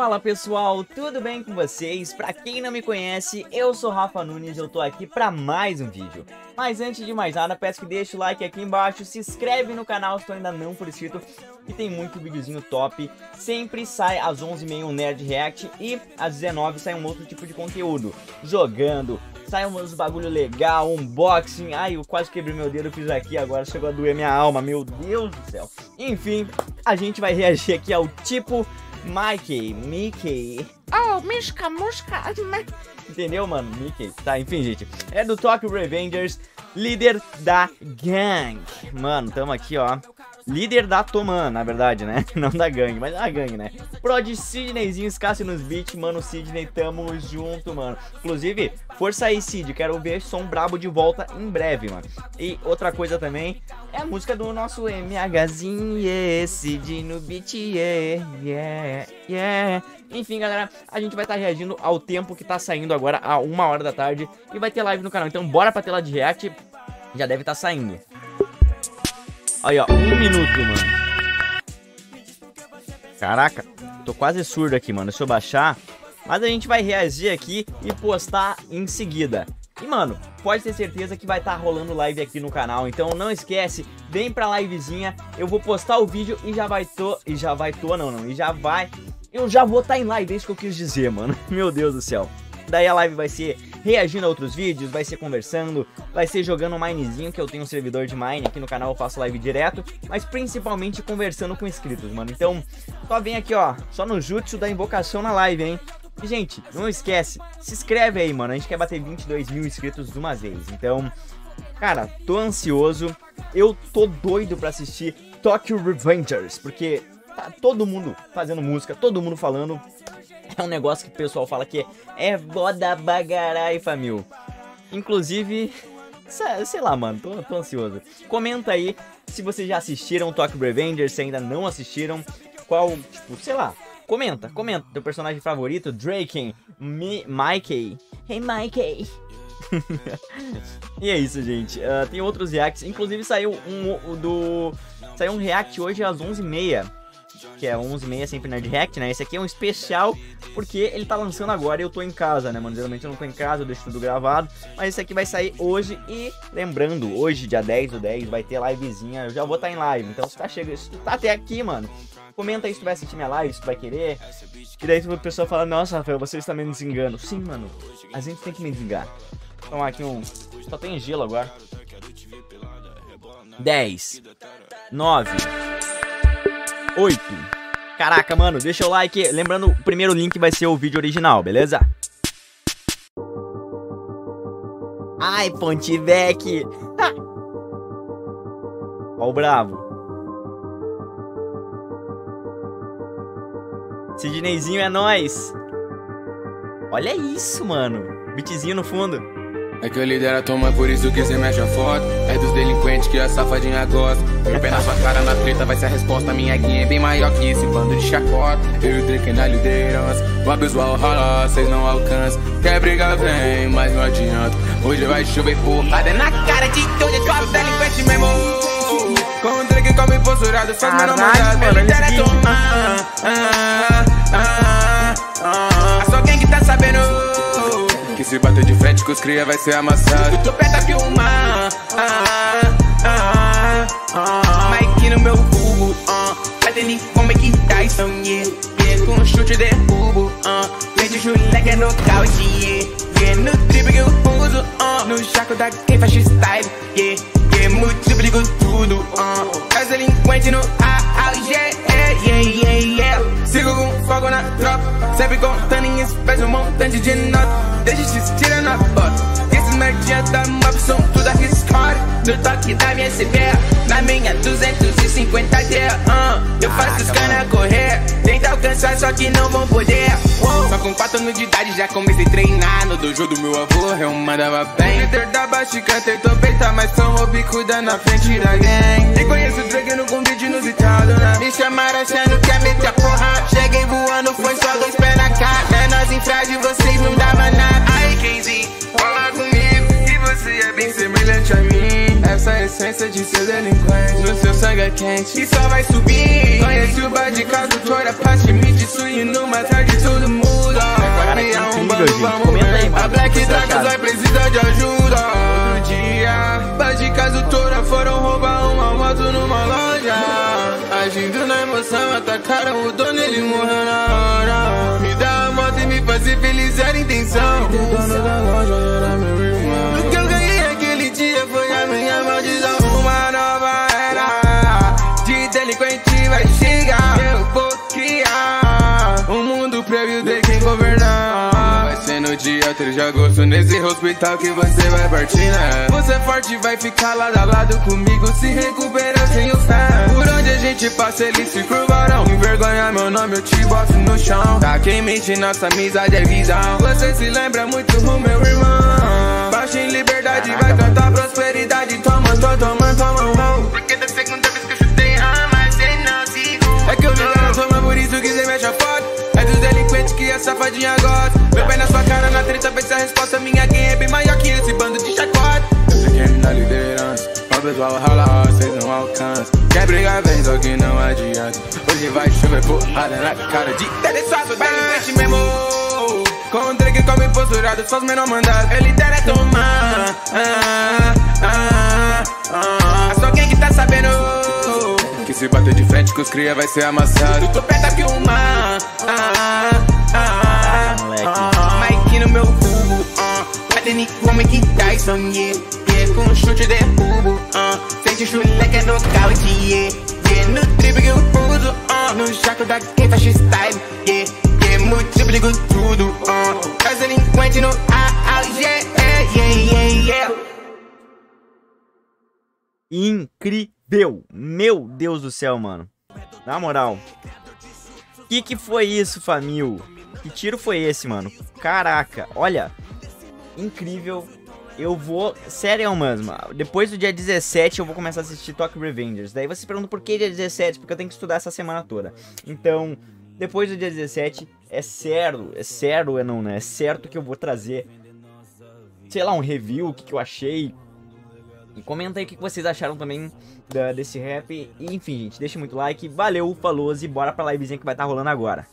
Fala pessoal, tudo bem com vocês? Pra quem não me conhece, eu sou Rafa Nunes e eu tô aqui pra mais um vídeo. Mas antes de mais nada, peço que deixe o like aqui embaixo, se inscreve no canal se tu ainda não for inscrito, que tem muito videozinho top. Sempre sai às 11h30 um Nerd React e às 19h sai um outro tipo de conteúdo. Jogando, sai uns bagulho legal, unboxing. Ai, eu quase quebrei meu dedo, fiz aqui agora, chegou a doer minha alma, meu Deus do céu. Enfim, a gente vai reagir aqui ao tipo Mikey, Mickey. Oh, Mishka, Mushka. Entendeu, mano? Mickey. Tá, enfim, gente. É do Tokyo Revengers, líder da gang. Mano, tamo aqui, ó. Líder da Toman, na verdade, né? Não da gangue, mas da gangue, né? Prod Sidneyzinho, escasse nos beats, mano. Sidney, tamo junto, mano. Inclusive, força aí, Sid. Quero ver som brabo de volta em breve, mano. E outra coisa também é a música do nosso MHzinho, yeah, Sid no beat, yeah, yeah, yeah. Enfim, galera, a gente vai estar tá reagindo ao tempo que tá saindo agora, a uma hora da tarde. E vai ter live no canal. Então, bora pra tela de react. Já deve estar tá saindo. Aí, ó, um minuto, mano. Caraca, tô quase surdo aqui, mano. Deixa eu baixar. Mas a gente vai reagir aqui e postar em seguida. E, mano, pode ter certeza que vai estar tá rolando live aqui no canal. Então não esquece, vem pra livezinha. Eu vou postar o vídeo e já vai tô... E já vai tô, não, não. E já vai... Eu já vou estar tá em live, é isso que eu quis dizer, mano. Meu Deus do céu. Daí a live vai ser reagindo a outros vídeos, vai ser conversando, vai ser jogando Minezinho, que eu tenho um servidor de Mine aqui no canal, eu faço live direto, mas principalmente conversando com inscritos, mano. Então, só vem aqui, ó, só no Jutsu da invocação na live, hein. E, gente, não esquece, se inscreve aí, mano, a gente quer bater 22 mil inscritos de uma vez. Então, cara, tô ansioso, eu tô doido pra assistir Tokyo Revengers, porque tá todo mundo fazendo música, todo mundo falando, é um negócio que o pessoal fala que é boda bagarai, família. Inclusive, sei lá, mano, tô, tô, ansioso. Comenta aí se vocês já assistiram Tokyo Revengers, se ainda não assistiram. Qual, tipo, sei lá, comenta, comenta. Teu personagem favorito, Draken, Mi Mikey. Hey, Mikey. e é isso, gente. Uh, tem outros reacts. Inclusive saiu um do. Saiu um react hoje às 11h30 que é 11h30 sempre Nerd React, né? Esse aqui é um especial porque ele tá lançando agora e eu tô em casa, né, mano? Geralmente eu não tô em casa, eu deixo tudo gravado. Mas esse aqui vai sair hoje e, lembrando, hoje, dia 10 do 10, vai ter livezinha. Eu já vou estar tá em live, então se tá chegando, se tu tá até aqui, mano, comenta aí se tu vai assistir minha live, se tu vai querer. E daí o pessoal fala, nossa, Rafael, você está me desengano. Sim, mano, a gente tem que me desligar. Então aqui um... Só tem gelo agora. 10 9 8. Caraca, mano, deixa o like. Lembrando, o primeiro link vai ser o vídeo original, beleza? Ai, Pontivec. Ó o bravo. Sidneyzinho é nós. Olha isso, mano. Beatzinho no fundo. É que eu lidero a toma, por isso que cê mexe a foto. É dos delinquentes que a safadinha gosta. Meu pé na sua cara, na treta vai ser a resposta. Minha guinha é bem maior que esse bando de chacota. Eu e o Drake na liderança. O visual rola, cês não alcançam. Quer brigar, vem, mas não adianta. Hoje vai chover porrada na cara de todo esse delinquente mesmo. Com o Drake come posturado, faz meu namorado. Eu lidero a toma. Ah, ah, ah, ah. De com os cria vai ser amassado. Tô perto aqui uma. Ah, ah, ah, Mike no meu cubo. Ah, batendo como é que tá yeah. Com um chute derrubo. Ah, Vende Juleque é nocaute, yeah. No triple que eu uso. Ah, no chaco da quem faz style, yeah. yeah. Multiplico tudo. Ah, é delinquente no auge, yeah, Na minha 250 D uh, Eu faço os cana correr. Tenta alcançar só que não vão poder. Uh. Só com 4 anos de idade já comecei a treinar. No dojo do meu avô eu mandava bem. Líder da Bastica tentou peitar Mas tomou bicuda na frente da gang. E conheço o drag no convite inusitado né? Me chamaram achando que quente e só vai subir. Conhece o bar de casa, toda parte me destruir numa tarde tudo muda. Cara, que incrível, gente. Comenta aí, mano. A Black vocês Dragons vai precisar de ajuda. Outro dia, bar de casa toda foram roubar uma moto numa loja. Agindo na emoção, atacaram o dono, ele morreu na hora. Me dá a moto e me fazer feliz, era a intenção. O dono da loja era meu irmão. De delinquente vai chegar. Eu vou criar um mundo prévio de quem governar. Vai ser no dia 3 de agosto, nesse hospital que você vai partir, né? Você é forte vai ficar lado a lado comigo, se recupera sem o fé. Por onde a gente passa, eles se curvarão. Envergonhar meu nome, eu te boto no chão. Tá quem mente, nossa amizade é visão. Você se lembra muito do meu irmão. Baixa em liberdade, vai cantar prosperidade. Toma, tô tomando, toma safadinha gosta. Meu pé na sua cara, na treta, vê se a resposta minha game é bem maior que esse bando de chacota. Quem na liderança. O pessoal rala, vocês não alcançam. Quer brigar, vem, só que não adianta. Hoje vai chover porrada na cara de teleçado, delinquente mesmo. Com o Drake come posturado, só os menor mandados. Ele dera tomar. Ah, ah, ah. É só quem que tá sabendo. Que se bater de frente com os cria vai ser amassado. Tô perto que uma. Ah, Batendo como é que Tyson, yeah. yeah. Com um chute derrubo. Ah. Sente chuleque é nocaute, yeah. yeah. No triple que eu uso. Ah. No chaco da quem faz style, yeah. yeah. Multiplico tudo. Ah. É delinquente no auge, yeah, yeah, yeah, yeah. Incrível! Meu Deus do céu, mano. Na moral. Que que foi isso, família? Que tiro foi esse, mano? Caraca, olha. Incrível. Eu vou. Sério, mesmo. Depois do dia 17 eu vou começar a assistir Tokyo Revengers. Daí você pergunta por que dia 17? Porque eu tenho que estudar essa semana toda. Então, depois do dia 17, é certo, é certo, é não, né? É certo que eu vou trazer, sei lá, um review, o que, que eu achei. E comenta aí o que que vocês acharam também da- desse rap. E, enfim, gente, deixa muito like. Valeu, falou e bora pra livezinha que vai estar rolando agora.